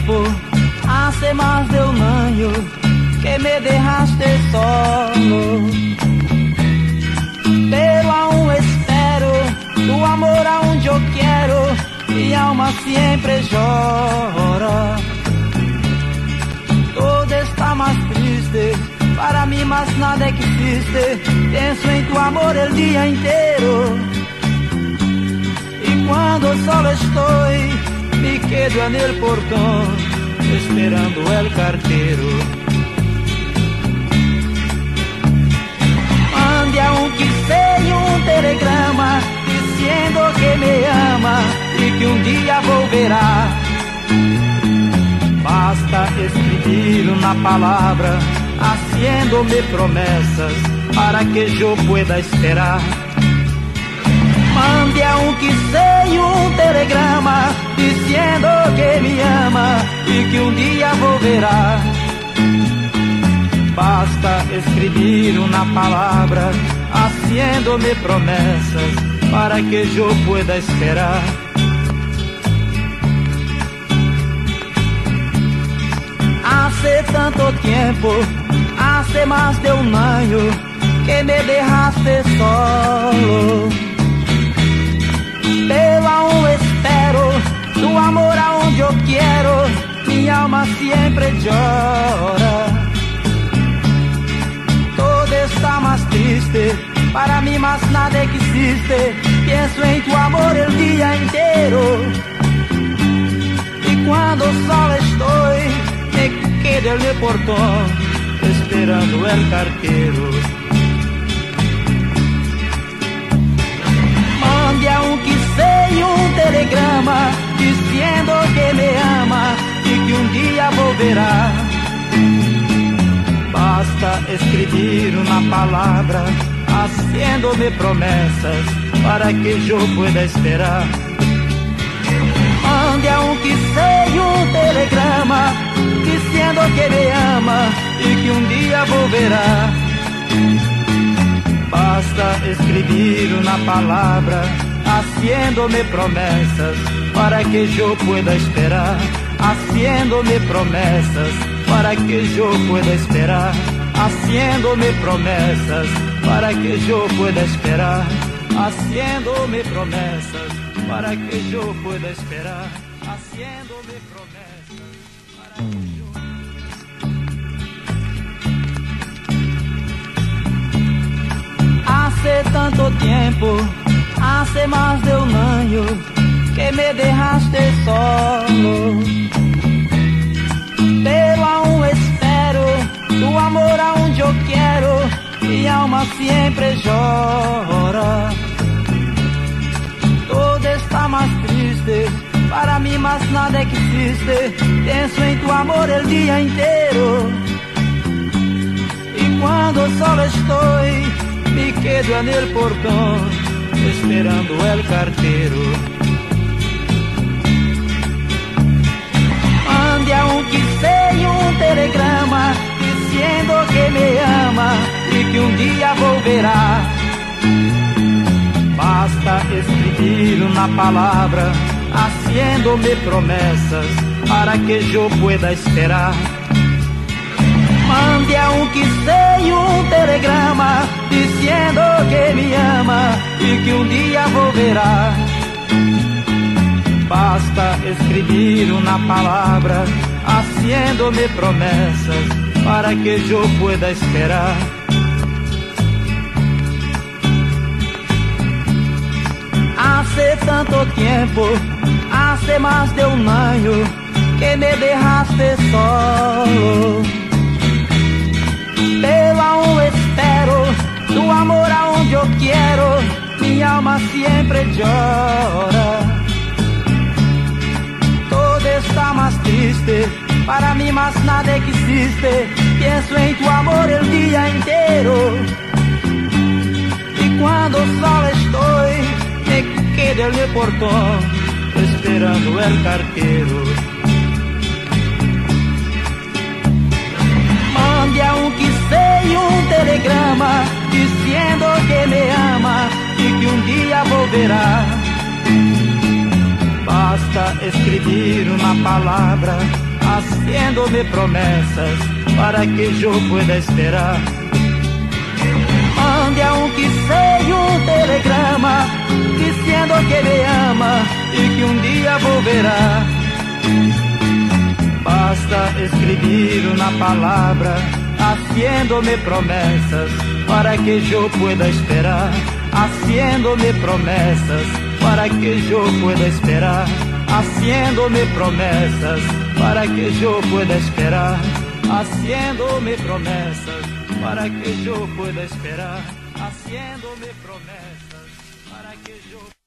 tiempo, hace más de un año que me dejaste solo. Pero aún espero, tu amor aún yo quiero, mi alma siempre llora. Todo está más triste, para mí más nada existe, pienso en tu amor el día entero. Y cuando solo estoy, quedo en el portón esperando el cartero. Mande aunque sea un telegrama diciendo que me ama y que un día volverá. Basta escribir una palabra haciéndome promesas para que yo pueda esperar. Mande aunque día volverá. Basta escribir una palabra haciéndome promesas para que yo pueda esperar. Hace tanto tiempo, hace más de un año que me dejaste solo. Pero aún espero tu amor aonde yo quiero, mi alma siempre llora. Todo está más triste, para mí más nada existe. Pienso en tu amor el día entero. Y cuando solo estoy, me quedo en el portón, esperando el cartero. Basta escribir una palabra haciéndome promesas para que yo pueda esperar. Mande aunque sea un telegrama diciendo que me ama y que un día volverá. Basta escribir una palabra haciéndome promesas para que yo pueda esperar, haciéndome promesas para que yo pueda esperar, haciéndome promesas para que yo pueda esperar, haciéndome promesas para que yo pueda esperar, haciéndome promesas para que yo Hace tanto tiempo, hace más de un año que me dejaste solo. Alma siempre llora. Todo está más triste, para mí más nada existe. Pienso en tu amor el día entero. Y cuando solo estoy, me quedo en el portón, esperando el cartero. Mande aunque sea un telegrama que día volverá. Basta escribir una palabra haciéndome promesas para que yo pueda esperar. Mande aunque sea un telegrama diciendo que me ama y que un día volverá. Basta escribir una palabra haciéndome promesas para que yo pueda esperar. Hace tanto tiempo, hace más de un año que me dejaste solo. Pero aún espero tu amor aún yo quiero, mi alma siempre llora. Todo está más triste, para mí más nada existe. Pienso en tu amor el entero. Y cuando solo estoy, me quedo en el portón, esperando el cartero. Mande aunque sea un telegrama diciendo que me ama y que un día volverá. Basta escribir una palabra haciéndome promesas para que yo pueda esperar. Mande aunque sea un telegrama diciendo que me ama y que un día volverá. Basta escribir una palabra haciéndome promesas para que yo pueda esperar, haciéndome promesas para que yo pueda esperar, haciéndome promesas para que yo pueda esperar, haciéndome promesas para que yo pueda esperar, haciéndome promesas para que yo